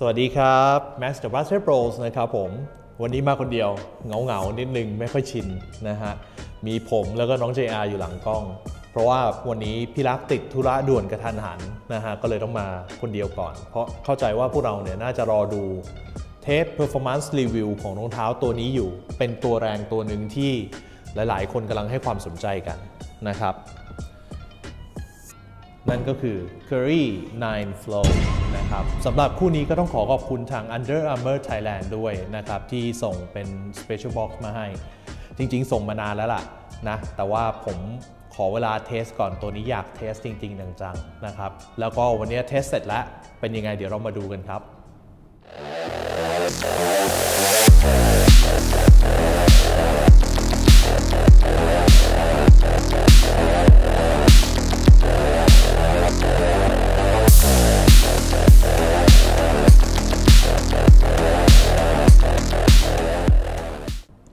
สวัสดีครับ Max the Buster Bros นะครับผม วันนี้มาคนเดียวเงาเงาๆนิดนึงไม่ค่อยชินนะฮะ มีผมแล้วก็น้อง JR อยู่หลังกล้อง เพราะว่าวันนี้พี่รักติดธุระด่วนกระทันหันนะฮะ ก็เลยต้องมาคนเดียวก่อน เพราะเข้าใจว่าพวกเราเนี่ยน่าจะรอดูเทป performance review ของรองเท้าตัวนี้อยู่ เป็นตัวแรงตัวหนึ่งที่หลาย ๆ คนกำลังให้ความสนใจกันนะครับ นั่นก็คือ Curry 9 Flow นะครับสำหรับคู่นี้ก็ต้องขอขอบคุณทาง Under Armour Thailand ด้วยนะครับ ที่ส่งเป็น Special Box มาให้ จริงๆ ส่งมานานแล้วล่ะนะ แต่ว่าผมขอเวลาเทสก่อนตัวนี้อยากเทสจริง ๆ จังๆ นะครับ แล้วก็วันนี้เทสเสร็จแล้ว เป็นยังไงเดี๋ยวเรามาดูกันครับ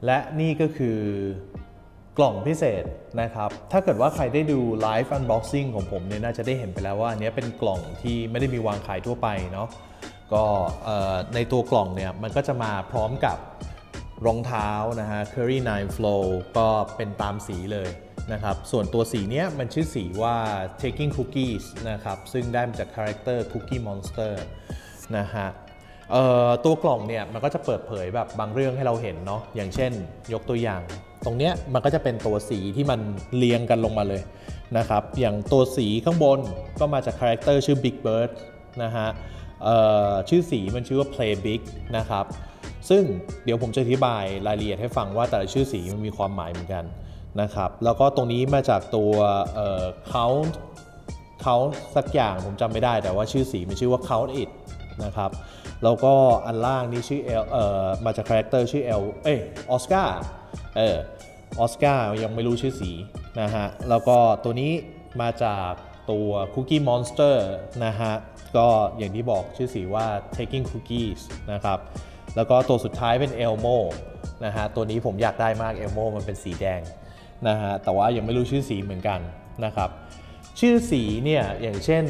และนี่ก็คือกล่องพิเศษนะครับ ถ้าเกิดว่าใครได้ดูไลฟ์ Unboxing ของผมเนี่ยน่าจะได้เห็นไปแล้วว่าอันนี้เป็นกล่องที่ไม่ได้มีวางขายทั่วไปเนาะ ก็ในตัวกล่องเนี่ยมันก็จะมาพร้อมกับรองเท้านะฮะ Curry 9 Flow ก็เป็นตามสีเลยนะครับ ส่วนตัวสีเนี้ยมันชื่อสีว่า Taking Cookies นะครับ ซึ่งได้มาจากคาแรคเตอร์ Cookie Monster นะฮะ ตัวกล่องเนี่ยมันก็จะเปิดเผยแบบบางเรื่องให้เราเห็นเนาะอย่างเช่น ยกตัวอย่าง ตรงเนี้ยมันก็จะเป็นตัวสีที่มันเรียงกันลงมาเลยนะครับอย่างตัวสีข้างบนก็มาจากคาแรคเตอร์ชื่อ Big Bird นะฮะชื่อสีมันชื่อว่า Play Big นะครับซึ่งเดี๋ยวผมจะอธิบายรายละเอียดให้ฟังว่าแต่ละชื่อสีมันมีความหมายเหมือนกันนะครับแล้วก็ตรงนี้มาจากตัวเอ่อ Count สักอย่างผมจำไม่ได้แต่ว่าชื่อสีมันชื่อว่า Count It นะครับ แล้วก็อันล่างนี่ชื่อเอลเอ่อมาจากคาแรคเตอร์ชื่อเอลเอ้ยออสการ์เออออสการ์ยังไม่รู้ชื่อสีนะฮะ แล้วก็ตัวนี้มาจากตัว Cookie Monster นะฮะ ก็อย่างที่บอกชื่อสีว่า Taking Cookies นะครับ แล้วก็ตัวสุดท้ายเป็น Elmo นะฮะ ตัวนี้ผมอยากได้มาก Elmo มันเป็นสีแดงนะฮะ แต่ว่ายังไม่รู้ชื่อสีเหมือนกันนะครับ ชื่อสีเนี่ย อย่างเช่น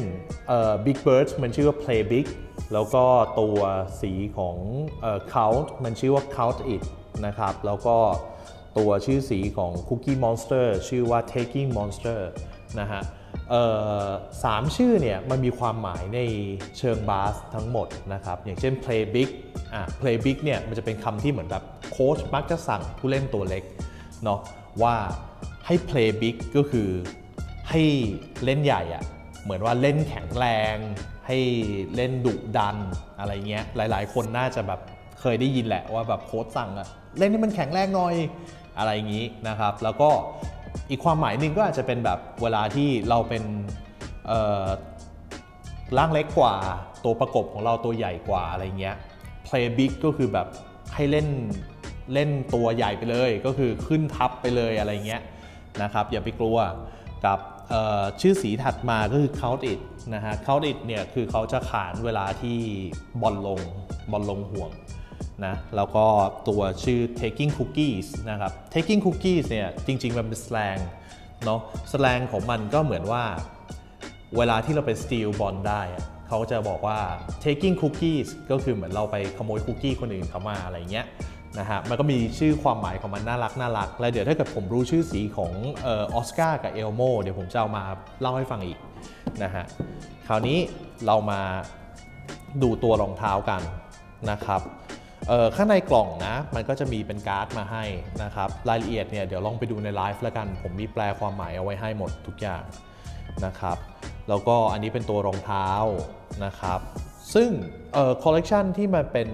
Big Bird มันชื่อว่า Play Big แล้วก็ตัวสีของเอ่อ Count มันชื่อว่า Count It นะครับ แล้วก็ตัวชื่อสีของ Cookie Monster ชื่อว่า Taking Monster นะฮะสามชื่อเนี่ยมันมีความหมายในเชิงบาสทั้งหมดนะครับ อย่างเช่น Play Big อะ Play Big เนี่ยมันจะเป็นคำที่เหมือนแบบโค้ชมักจะสั่งผู้เล่นตัวเล็กเนาะว่าให้ Play Big ก็คือให้เล่นใหญ่อะ เหมือนว่าเล่นแข็งแรง ให้เล่นดุดันอะไรเงี้ยหลาย ๆ คนน่าจะแบบเคยได้ยินแหละว่าแบบโค้ชสั่งอะเล่นให้มันแข็งแรงหน่อยอะไรอย่างนี้นะครับ แล้วก็อีกความหมายหนึ่งก็อาจจะเป็นแบบเวลาที่เราเป็นร่างเล็กกว่าตัวประกบของเราตัวใหญ่กว่าอะไรเงี้ย play big ก็คือแบบให้เล่นเล่นตัวใหญ่ไปเลย ก็คือขึ้นทับไปเลยอะไรเงี้ยนะครับ อย่าไปกลัวกับ ชื่อสีถัดมาก็คือ count it นะฮะ count it เนี่ยคือเขาจะขานเวลาที่บอลลงบอลลงห่วงนะแล้วก็ตัวชื่อ taking cookies นะครับ taking cookies เนี่ยจริง ๆ มันเป็น slang เนาะ slang ของมันก็เหมือนว่า เวลาที่เราไป steal บอลได้ เขาจะบอกว่า taking cookies ก็คือเหมือนเราไปขโมยคุกกี้คนอื่นเขามาอะไรเงี้ย นะฮะมันก็มีชื่อความหมายของมันน่ารักน่ารัก แล้วเดี๋ยวถ้าเกิดผมรู้ชื่อสีของออสการ์กับเอลโมเดี๋ยวผมจะเอามาเล่าให้ฟังอีกนะฮะคราวนี้เรามาดูตัวรองเท้ากันนะครับข้างในกล่องนะ มันก็จะมีเป็นการ์ดมาให้นะครับ รายละเอียดเนี่ยเดี๋ยวลองไปดูในไลฟ์แล้วกัน ผมมีแปลความหมายเอาไว้ให้หมดทุกอย่างนะครับ แล้วก็อันนี้เป็นตัวรองเท้านะครับ ซึ่ง เอ่อคอลเลกชันที่มันเป็น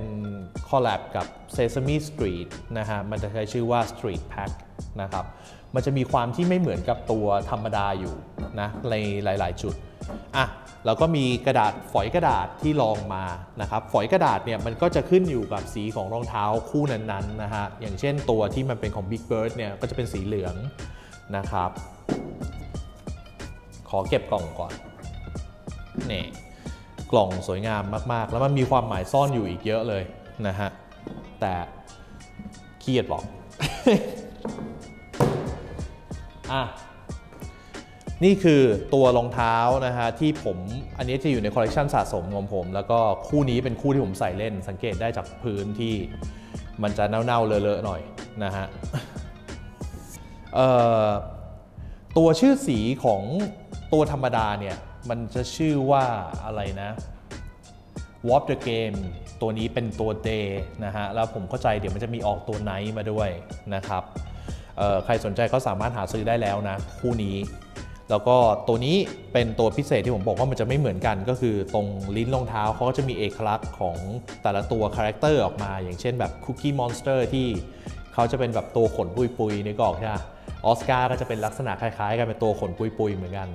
collab กับ Sesame Street นะฮะ มันจะใช้ชื่อว่า Street Pack นะครับ มันจะมีความที่ไม่เหมือนกับตัวธรรมดาอยู่นะในหลาย ๆ จุด อะแล้วก็มีกระดาษฝอยกระดาษที่รองมานะครับฝอยกระดาษเนี่ยมันก็จะขึ้นอยู่กับสีของรองเท้าคู่นั้นๆนะฮะอย่างเช่นตัวที่มันเป็นของ Big Bird เนี่ยก็จะเป็นสีเหลืองนะครับ ขอเก็บกล่องก่อนนี่ กล่องสวยงามมากๆ แล้วมันมีความหมายซ่อนอยู่อีกเยอะเลยนะฮะ แต่เครียดบอกอะนี่คือตัวรองเท้านะฮะที่ผมอันนี้จะอยู่ในคอลเลกชันสะสมของผม แล้วก็คู่นี้เป็นคู่ที่ผมใส่เล่น สังเกตได้จากพื้นที่มันจะเน่าๆ เลอะๆหน่อยนะฮะตัวชื่อสีของตัวธรรมดาเนี่ย มันจะชื่อว่าอะไรนะ Warp the Game ตัวนี้เป็นตัว Day นะฮะ แล้วผมเข้าใจเดี๋ยวมันจะมีออกตัว Night มาด้วยนะครับ ใครสนใจก็สามารถหาซื้อได้แล้วนะ คู่นี้ แล้วก็ตัวนี้เป็นตัวพิเศษที่ผมบอกว่ามันจะไม่เหมือนกัน ก็คือตรงลิ้นรองเท้าเขาก็จะมีเอกลักษณ์ของแต่ละตัวคาแรคเตอร์ออกมา อย่างเช่นแบบ Cookie Monster ที่เขาจะเป็นแบบตัวขนปุยๆในกอกใช่ไหมออสการ์ก็จะเป็นลักษณะคล้ายๆ กันเป็นตัวขนปุยๆเหมือนกัน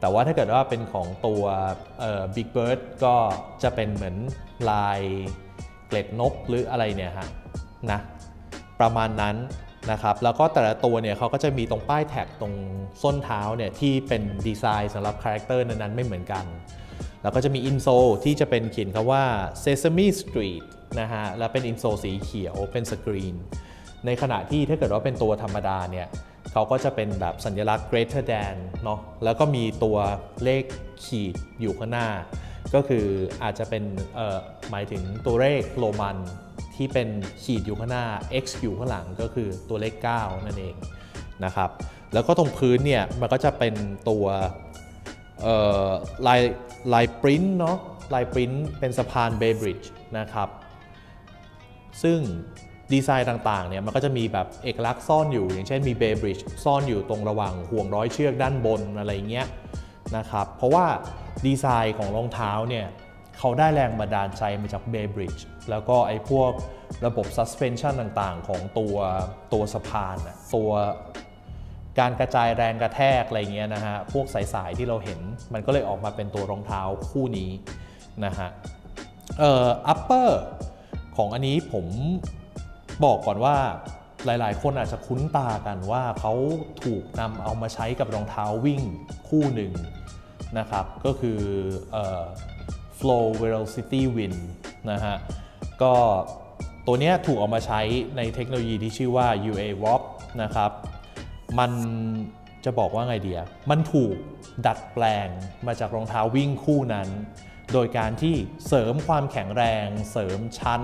แต่ว่าถ้าเกิดว่าเป็นของตัว Big Bird ก็จะเป็นเหมือนลายเกล็ดนกหรืออะไรเนี่ยฮะนะประมาณนั้นนะครับแล้วก็แต่ละตัวเนี่ยเขาก็จะมีตรงป้ายแท็กตรงส้นเท้าเนี่ยที่เป็นดีไซน์สำหรับคาแรคเตอร์นั้นๆไม่เหมือนกัน แล้วก็จะมี insole ที่จะเป็นเขียนคำว่า Sesame Street นะฮะแล้วเป็น insole สีเขียวเป็นสกรีนในขณะที่ถ้าเกิดว่าเป็นตัวธรรมดาเนี่ย เขาก็จะเป็นแบบสัญลักษณ์ greater than เนาะแล้วก็มีตัวเลขขีดอยู่ข้างหน้า ก็คืออาจจะเป็นหมายถึงตัวเลขโรมันที่เป็นขีดอยู่ข้างหน้า x อยู่ข้างหลังก็คือตัวเลข 9 นั่นเองนะครับแล้วก็ตรงพื้นเนี่ยมันก็จะเป็นตัวลายลายปริ้นเนาะลายปริ้นเป็นสะพานเบย์บริดจ์นะครับซึ่ง ดีไซน์ต่างๆเนี่ยมันก็จะมีแบบเอกลักษณ์ซ่อนอยู่ อย่างเช่นมีเบย์บริดจ์ซ่อนอยู่ตรงระหว่างห่วงร้อยเชือกด้านบนอะไรเงี้ยนะครับเพราะว่าดีไซน์ของรองเท้าเนี่ยเขาได้แรงบันดาลใจมาจากเบย์บริดจ์แล้วก็ไอ้พวกระบบ suspension ต่างๆ ของตัวตัวสะพานตัวการกระจายแรงกระแทกอะไรเงี้ยนะฮะพวกสายๆที่เราเห็นมันก็เลยออกมาเป็นตัวรองเท้าคู่นี้นะฮะเอ่อ upper ของอันนี้ผม บอกก่อนว่าหลาย ๆ คนอาจจะคุ้นตากันว่าเขาถูกนำเอามาใช้กับรองเท้าวิ่งคู่หนึ่งนะครับ ก็คือ Flow Velocity Win นะฮะ ก็ตัวนี้ถูกเอามาใช้ในเทคโนโลยีที่ชื่อว่า UA Warp นะครับ มันจะบอกว่าไงดีอะ มันถูกดัดแปลงมาจากรองเท้าวิ่งคู่นั้น โดยการที่เสริมความแข็งแรง เสริมชั้น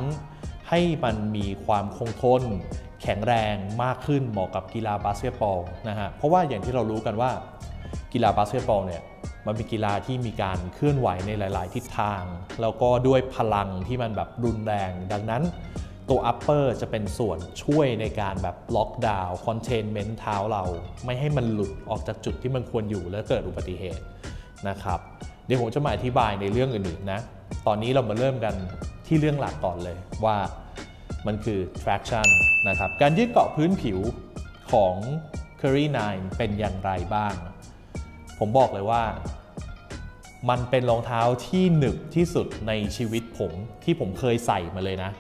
ให้มันมีความคงทน แข็งแรงมากขึ้นเหมาะกับกีฬาบาสเกตบอลนะฮะเพราะว่าอย่างที่เรารู้กันว่ากีฬาบาสเกตบอลเนี่ยมันเป็นกีฬาที่มีการเคลื่อนไหวในหลาย ๆ ทิศทาง แล้วก็ด้วยพลังที่มันแบบรุนแรง ดังนั้นตัว upper จะเป็นส่วนช่วยในการแบบล็อกดาวน์คอนเทนเมนต์เท้าเรา ไม่ให้มันหลุดออกจากจุดที่มันควรอยู่แล้วเกิดอุบัติเหตุนะครับ เดี๋ยวผมจะมาอธิบายในเรื่องอื่น ๆ นะ ตอนนี้เรามาเริ่มกัน ที่เรื่องหลักก่อนเลยว่ามันคือ traction นะครับ การยืดเกาะพื้นผิวของ Curry 9 เป็นอย่างไรบ้าง ผมบอกเลยว่า มันเป็นรองเท้าที่หนึบที่สุดในชีวิตผมที่ผมเคยใส่มาเลยนะ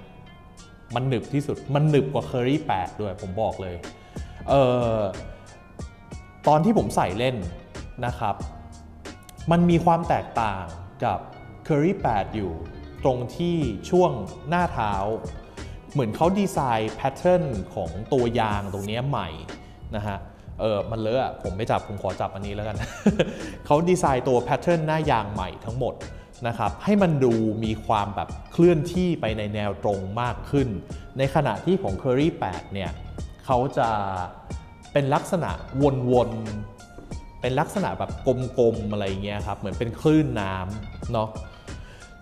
มันหนึบที่สุด มันหนึบกว่า Curry 8 ด้วยผมบอกเลย เออตอนที่ผมใส่เล่นนะครับ มันมีความแตกต่างกับ Curry 8 อยู่ ตรงที่ช่วงหน้าเท้า เหมือนเขาดีไซน์แพทเทิร์นของตัวยางตรงนี้ใหม่นะฮะเออมันเลอะผมไม่จับ ผมขอจับอันนี้แล้วกัน เขาดีไซน์ตัวแพทเทิร์นหน้ายางใหม่ทั้งหมดนะครับให้มันดูมีความแบบเคลื่อนที่ไปในแนวตรงมากขึ้น ในขณะที่ของ Curry 8 เนี่ยเขาจะเป็นลักษณะวนๆ เป็นลักษณะแบบกลมๆ อะไรเงี้ยครับ เหมือนเป็นคลื่นน้ำเนาะ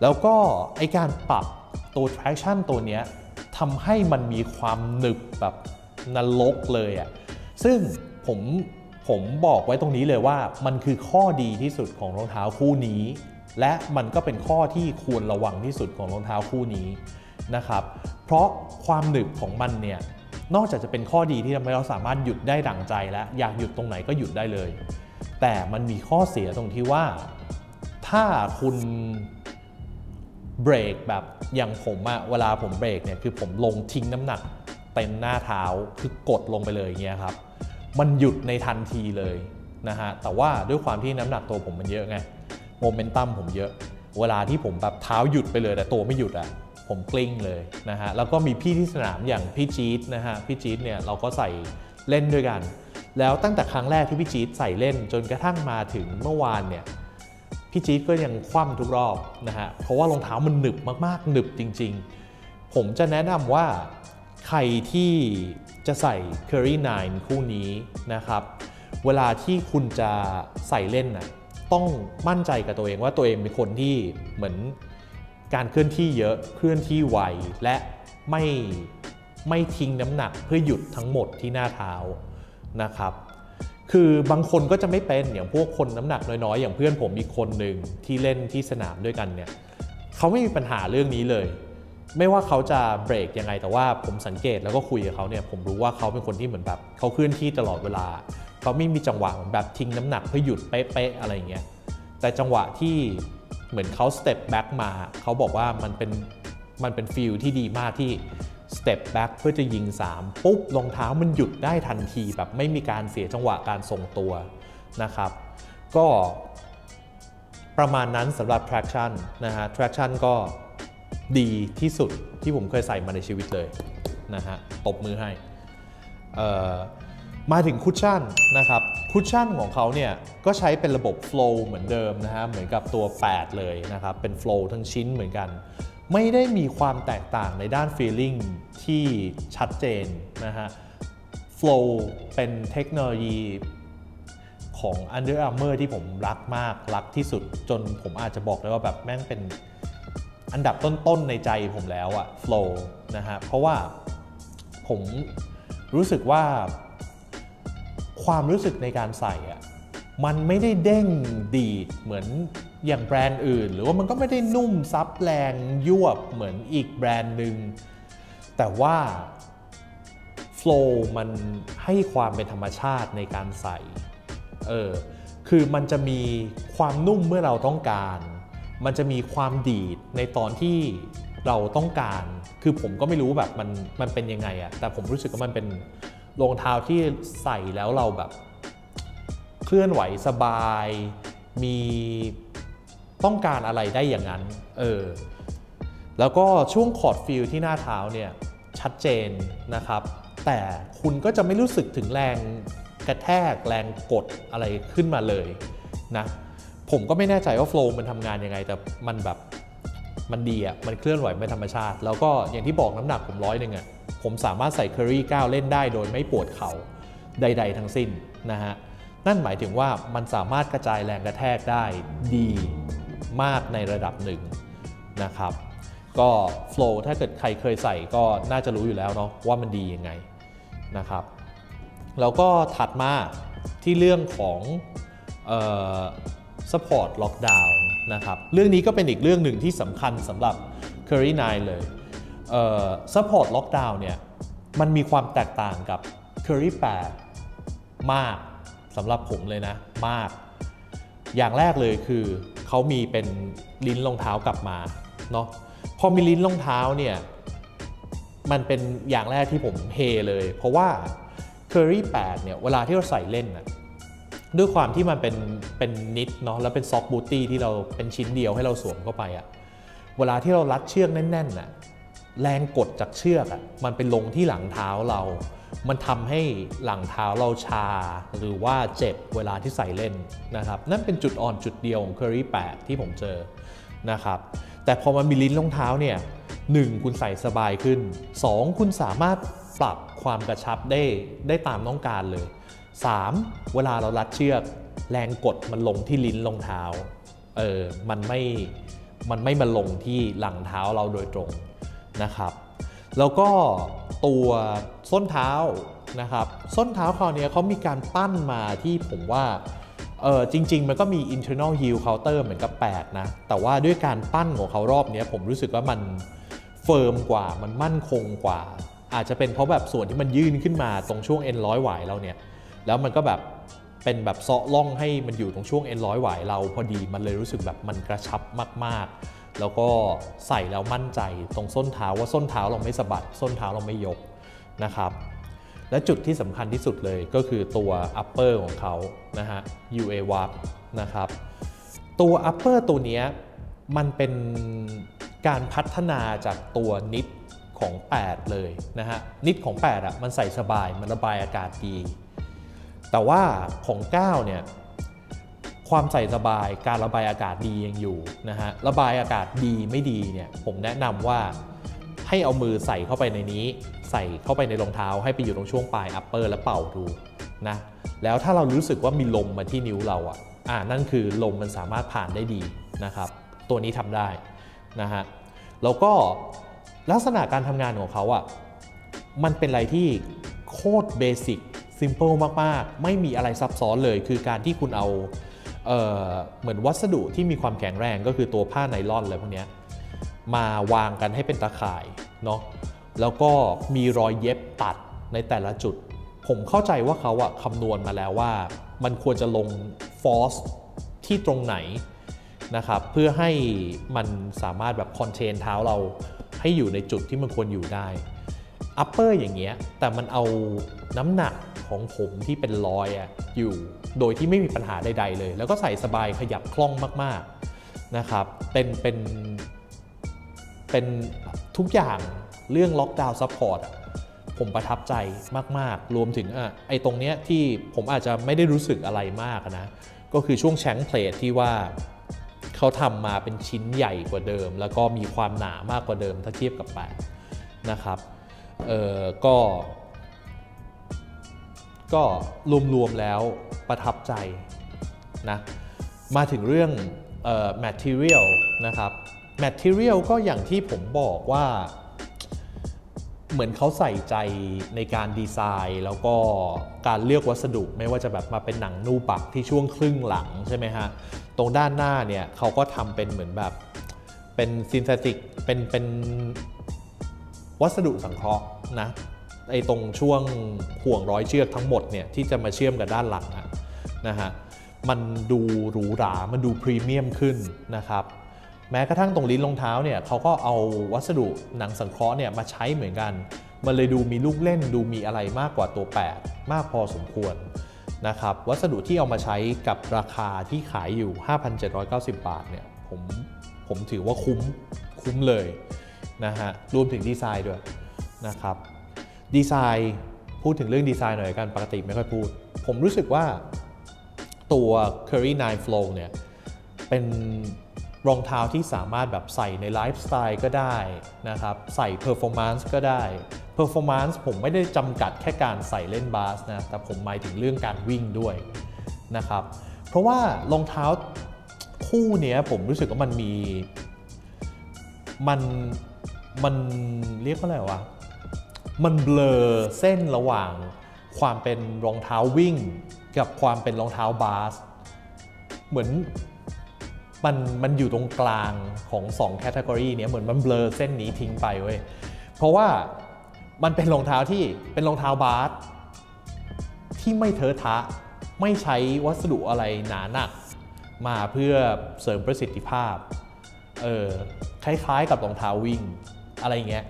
แล้วก็ไอการปรับตัว traction ตัวนี้ทำให้มันมีความหนึบแบบนรกเลยอะ่ะซึ่งผมผมบอกไว้ตรงนี้เลยว่ามันคือข้อดีที่สุดของรองเท้าคู่นี้ และมันก็เป็นข้อที่ควรระวังที่สุดของรองเท้าคู่นี้นะครับเพราะความหนึบของมันเนี่ยนอกจากจะเป็นข้อดีที่ทำให้เราสามารถหยุดได้ดั่งใจแล้วอยากหยุดตรงไหนก็หยุดได้เลย แต่มันมีข้อเสียตรงที่ว่า ถ้าคุณ เบรกแบบอย่างผมอะเวลาผมเบรกเนี่ยคือผมลงทิ้งน้ำหนักเต็มหน้าเท้าคือกดลงไปเลยเงี้ยครับ มันหยุดในทันทีเลยนะฮะแต่ว่าด้วยความที่น้ำหนักตัวผมมันเยอะไงโมเมนตัมผมเยอะ เวลาที่ผมแบบเท้าหยุดไปเลยแต่ตัวไม่หยุดอะผมกลิ้งเลยนะฮะแล้วก็มีพี่ที่สนามอย่างพี่จี๊ดนะฮะพี่จี๊ดเนี่ยเราก็ใส่เล่นด้วยกัน แล้วตั้งแต่ครั้งแรกที่พี่จี๊ดใส่เล่นจนกระทั่งมาถึงเมื่อวานเนี่ย พี่จี๊ดก็ยังคว่ำทุกรอบนะฮะ เพราะว่ารองเท้ามันหนึบมากๆ หนึบจริง ๆ ผมจะแนะนำว่าใครที่จะใส่ Curry 9 คู่นี้นะครับ เวลาที่คุณจะใส่เล่นนะต้องมั่นใจกับตัวเองว่าตัวเองเป็นคนที่เหมือนการเคลื่อนที่เยอะเคลื่อนที่ไวและไม่ไม่ทิ้งน้ำหนักเพื่อหยุดทั้งหมดที่หน้าเท้านะครับ คือบางคนก็จะไม่เป็นอย่างพวกคนน้ำหนักน้อยๆ อย่างเพื่อนผมอีกคนหนึ่งที่เล่นที่สนามด้วยกันเนี่ยเขาไม่มีปัญหาเรื่องนี้เลย ไม่ว่าเขาจะเบรกยังไงแต่ว่าผมสังเกตแล้วก็คุยกับเขาเนี่ยผมรู้ว่าเขาเป็นคนที่เหมือนแบบเขาเคลื่อนที่ตลอดเวลาเขาไม่มีจังหวะแบบทิ้งน้ำหนักเพื่อหยุดเป๊ะๆอะไรเงี้ยแต่จังหวะที่เหมือนเขา step back มาเขาบอกว่ามันเป็นมันเป็น feel ที่ดีมากที่ step back เพื่อจะยิง 3 ปุ๊บรองเท้ามันหยุดได้ทันทีแบบไม่มีการเสียจังหวะการทรงตัวนะครับ ก็ประมาณนั้นสำหรับ traction นะฮะ traction ก็ดีที่สุดที่ผมเคยใส่มาในชีวิตเลยนะฮะตบมือให้เอ่อมาถึง cushion นะครับcushion ของเขาเนี่ยก็ใช้เป็นระบบ flow เหมือนเดิมนะฮะเหมือนกับตัว 8 เลยนะครับ เป็น flow ทั้งชิ้นเหมือนกัน ไม่ได้มีความแตกต่างในด้าน feeling ที่ชัดเจนนะฮะ flow เป็นเทคโนโลยีของ Under Armour ที่ผมรักมาก รักที่สุดจนผมอาจจะบอกเลยว่าแบบแม่งเป็นอันดับต้นๆในใจผมแล้วอะ flow นะฮะ เพราะว่าผมรู้สึกว่าความรู้สึกในการใส่อะมันไม่ได้เด้งดีเหมือน อย่างแบรนด์อื่น หรือว่ามันก็ไม่ได้นุ่มซับแรงยวบเหมือนอีกแบรนด์หนึ่งแต่ว่า flow มันให้ความเป็นธรรมชาติในการใส่เออคือมันจะมีความนุ่มเมื่อเราต้องการ มันจะมีความดีดในตอนที่เราต้องการ คือผมก็ไม่รู้แบบมันมันเป็นยังไงอะแต่ผมรู้สึกว่ามันเป็นรองเท้าที่ใส่แล้วเราแบบ เคลื่อนไหวสบาย มี ต้องการอะไรได้อย่างนั้น เออ แล้วก็ช่วงคอร์ดฟิลที่หน้าเท้าเนี่ยชัดเจนนะครับ แต่คุณก็จะไม่รู้สึกถึงแรงกระแทกแรงกดอะไรขึ้นมาเลยนะ ผมก็ไม่แน่ใจว่าโฟล์มันทำงานยังไง แต่มันแบบมันดีอะมันเคลื่อนไหวเป็นธรรมชาติ แล้วก็อย่างที่บอกน้ำหนักผมร้อยหนึ่งอะผมสามารถใส่เคอรี่9เล่นได้โดยไม่ปวดเขา่าใด ๆ ทั้งสิ้นนะฮะ นั่นหมายถึงว่ามันสามารถกระจายแรงกระแทกได้ดี มากในระดับหนึ่งนะครับก็โฟล์ถ้าเกิดใครเคยใส่ก็น่าจะรู้อยู่แล้วเนาะว่ามันดียังไงนะครับแล้วก็ถัดมาที่เรื่องของเออ support lockdown นะครับเรื่องนี้ก็เป็นอีกเรื่องหนึ่งที่สำคัญสำหรับ Curry 9เลยเออ support lockdown เนี่ยมันมีความแตกต่างกับ Curry 8 มากสำหรับผมเลยนะ มาก อย่างแรกเลยคือ เขามีเป็นลิ้นรองเท้ากลับมาเนาะพอมีลิ้นรองเท้าเนี่ยมันเป็นอย่างแรกที่ผมเฮเลย เพราะว่า Curry 8เนี่ยเวลาที่เราใส่เล่นน่ะด้วยความที่มันเป็นเป็นนิดเนาะแล้วเป็นซอฟบูตี้ที่เราเป็นชิ้นเดียวให้เราสวมเข้าไปอะเวลาที่เรารัดเชือกแน่นๆน่ะแรงกดจากเชือกอะมันเป็นลงที่หลังเท้าเรา มันทำให้หลังเท้าเราชา หรือว่าเจ็บเวลาที่ใส่เล่นนะครับ นั่นเป็นจุดอ่อนจุดเดียวของ Curry 8 ที่ผมเจอนะครับ แต่พอมันมีลิ้นรองเท้าเนี่ยหนึ่งคุณใส่สบายขึ้น 2 คุณสามารถปรับความกระชับได้ได้ตามต้องการเลย 3. เวลาเรารัดเชือกแรงกดมันลงที่ลิ้นรองเท้าเออมันไม่มันไม่มาลงที่หลังเท้าเราโดยตรงนะครับ แล้วก็ตัวส้นเท้านะครับ ส้นเท้าคราวนี้เขามีการปั้นมาที่ผมว่าเออจริง ๆ มันก็มี internal heel counter เหมือนกับ 8 นะ แต่ว่าด้วยการปั้นของเขารอบนี้ผมรู้สึกว่ามันเฟิร์มกว่ามันมั่นคงกว่า อาจจะเป็นเพราะแบบส่วนที่มันยื่นขึ้นมาตรงช่วงเอ็นร้อยหวายเราเนี่ย แล้วมันก็แบบเป็นแบบเซาะล่องให้มันอยู่ตรงช่วงเอ็นร้อยหวายเราพอดีมันเลยรู้สึกแบบมันกระชับมาก ๆ แล้วก็ใส่แล้วมั่นใจตรงส้นเท้าว่าส้นเท้าเราไม่สะบัด ส้นเท้าเราไม่ยกนะครับ และจุดที่สำคัญที่สุดเลยก็คือตัว upper ของเขานะฮะ UA Warp นะครับ ตัว upper ตัวนี้มันเป็นการพัฒนาจากตัวนิดของ 8 เลยนะฮะ นิดของ 8อะมันใส่สบายมันระบายอากาศดี แต่ว่าของ 9 เนี่ย ความใส่สบายการระบายอากาศดียังอยู่นะฮะระบายอากาศดีไม่ดีเนี่ยผมแนะนำว่าให้เอามือใส่เข้าไปในนี้ ใส่เข้าไปในรองเท้า ให้ไปอยู่ตรงช่วงปลาย upper แล้วเป่าดูนะแล้วถ้าเรารู้สึกว่ามีลมมาที่นิ้วเราอะอ่านั่นคือลมมันสามารถผ่านได้ดีนะครับ ตัวนี้ทำได้นะฮะแล้วก็ลักษณะการทำงานของเขาอะมันเป็นอะไรที่โคตร basic simple มาก ๆ ไม่มีอะไรซับซ้อนเลย คือการที่คุณเอา เเหมือนวัสดุที่มีความแข็งแรงก็คือตัวผ้าไนลอนอะไรพวกนี้มาวางกันให้เป็นตะข่ายเนาะแล้วก็มีรอยเย็บตัดในแต่ละจุด ผมเข้าใจว่าเขาอะคำนวณมาแล้วว่า มันควรจะลงฟอสที่ตรงไหนนะครับเพื่อให้มันสามารถแบบคอนเทนเท้าเราให้อยู่ในจุดที่มันควรอยู่ได้ อัปเปอร์อย่างเงี้ยแต่มันเอาน้ำหนักของผมที่เป็นรอยอะอยู่ โดยที่ไม่มีปัญหาใด ๆ เลย แล้วก็ใส่สบายขยับคล่องมากๆนะครับเป็นเป็นเป็นทุกอย่างเรื่อง lockdown support ผมประทับใจมาก ๆ รวมถึงอะไอ้ตรงเนี้ยที่ผมอาจจะไม่ได้รู้สึกอะไรมากนะ ก็คือช่วง shank plate ที่ว่าเขาทำมาเป็นชิ้นใหญ่กว่าเดิม แล้วก็มีความหนามากกว่าเดิมถ้าเทียบกับแปดนะครับ เออก็ ก็รวมๆแล้วประทับใจนะมาถึงเรื่อง material นะครับ material ก็อย่างที่ผมบอกว่าเหมือนเขาใส่ใจในการดีไซน์ แล้วก็การเลือกวัสดุไม่ว่าจะแบบมาเป็นหนังนูปักที่ช่วงครึ่งหลังใช่ไหมฮะ ตรงด้านหน้าเนี่ยเขาก็ทำเป็นเหมือนแบบเป็นซินเทติกเป็นเป็น วัสดุสังเคราะห์นะไอ้ตรงช่วงห่วงร้อยเชือกทั้งหมดเนี่ยที่จะมาเชื่อมกับด้านหลังนะฮะมันดูหรูหรา มันดูพรีเมียมขึ้นนะครับแม้กระทั่งตรงลิ้นรองเท้าเนี่ยเขาก็เอาวัสดุหนังสังเคราะห์เนี่ยมาใช้เหมือนกัน มันเลยดูมีลูกเล่นดูมีอะไรมากกว่าตัว 8 มากพอสมควรนะครับวัสดุที่เอามาใช้กับราคาที่ขายอยู่ 5,790 บาทเนี่ยผมผมถือว่าคุ้มคุ้มเลย นะฮะรวมถึงดีไซน์ด้วยนะครับดีไซน์พูดถึงเรื่องดีไซน์หน่อยกันปกติไม่ค่อยพูด ผมรู้สึกว่าตัว Curry 9 Flow เนี่ยเป็นรองเท้าที่สามารถแบบใส่ในไลฟ์สไตล์ก็ได้นะครับใส่ Performance ก็ได้ Performance ผมไม่ได้จำกัดแค่การใส่เล่นบาสนะแต่ผมหมายถึงเรื่องการวิ่งด้วยนะครับเพราะว่ารองเท้าคู่นี้ผมรู้สึกว่ามันมีมัน มันเรียกว่าอะไรวะ มันเบลอเส้นระหว่าง ความเป็นรองเท้าวิ่ง กับความเป็นรองเท้าบาส เหมือนมันมันอยู่ตรงกลางของ2แคตตากรีนี้เหมือนมันเบลอเส้นนี้ทิ้งไปเว้ย เพราะว่ามันเป็นรองเท้าที่เป็นรองเท้าบาสที่ไม่เทอะทะไม่ใช้วัสดุอะไรหนาหนัก มาเพื่อเสริมประสิทธิภาพ เออคล้ายๆกับรองเท้าวิ่ง อะไรเงี้ย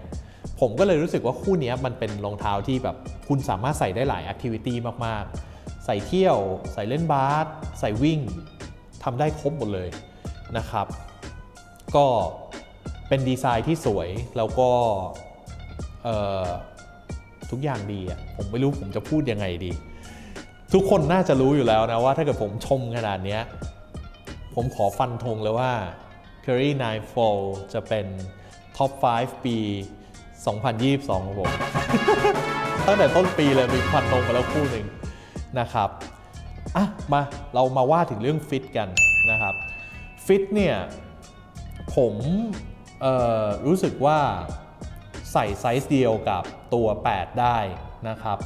ผมก็เลยรู้สึกว่าคู่นี้มันเป็นรองเท้าที่แบบคุณสามารถใส่ได้หลายแอคทิวิตี้มากๆ ใส่เที่ยว ใส่เล่นบาสใส่วิ่งทำได้ครบหมดเลยนะครับ ก็เป็นดีไซน์ที่สวยแล้วก็ทุกอย่างดีอะผมไม่รู้ผมจะพูดยังไงดี ทุกคนน่าจะรู้อยู่แล้วนะว่าถ้าเกิดผมชมขนาดนี้ผมขอฟันธงเลยว่า Curry 9 Fall จะเป็น ท็อป 5 ปี 2022ของผม ตั้งแต่ต้นปีเลยมีควันตรงมาแล้วคู่หนึ่งนะครับอะมาเรามาว่าถึงเรื่องฟิตกันนะครับฟิตเนี่ยผมรู้สึกว่าใส่ไซส์เดียวกับตัว 8 ได้นะครับ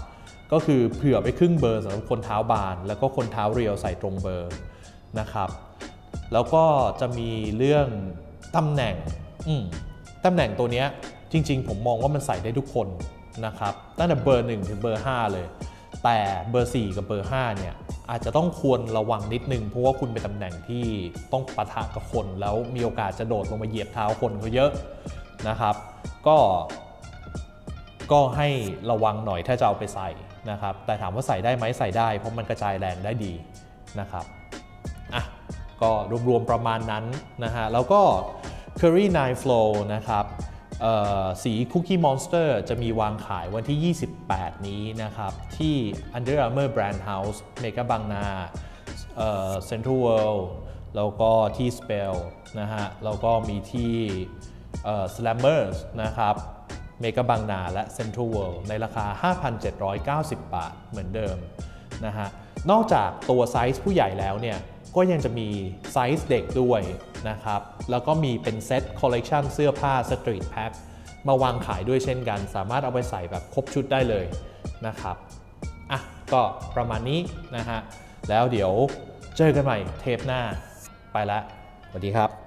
ก็คือเผื่อไปครึ่งเบอร์สำหรับคนเท้าบาน แล้วก็คนเท้าเรียวใส่ตรงเบอร์นะครับ แล้วก็จะมีเรื่องตำแหน่ง ตำแหน่งตัวนี้จริง ๆ ผมมองว่ามันใส่ได้ทุกคนนะครับตั้งแต่เบอร์ 1 ถึงเบอร์ 5 เลย แต่เบอร์ 4 กับเบอร์ 5 เนี่ยอาจจะต้องควรระวังนิดนึง เพราะว่าคุณเป็นตำแหน่งที่ต้องปะทะกับคน แล้วมีโอกาสจะโดดลงมาเหยียบเท้าคนเขาเยอะนะครับ ก็ก็ให้ระวังหน่อยถ้าจะเอาไปใส่นะครับ แต่ถามว่าใส่ได้ไหมใส่ได้ เพราะมันกระจายแรงได้ดีนะครับอะก็รวมๆประมาณนั้นนะฮะแล้วก็ Curry 9 Flow นะครับสี Cookie Monster จะมีวางขายวันที่ 28 นี้นะครับ ที่ Under Armour Brand House เมกาบางนาเอ่อ Central World แล้วก็ที่ Spell นะฮะ แล้วก็มีที่ Slammers นะครับเมกาบางนาและ Central World ในราคา 5,790 บาทเหมือนเดิมนะฮะ นอกจากตัวไซส์ผู้ใหญ่แล้วเนี่ย ก็ยังจะมีไซส์เด็กด้วย นะครับ แล้วก็มีเป็นเซ็ตคอลเลกชันเสื้อผ้า Street Pack มาวางขายด้วยเช่นกัน สามารถเอาไปใส่แบบครบชุดได้เลยนะครับอะก็ประมาณนี้นะฮะ แล้วเดี๋ยวเจอกันใหม่เทปหน้าไปละสวัสดีครับ